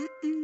Mm-mm.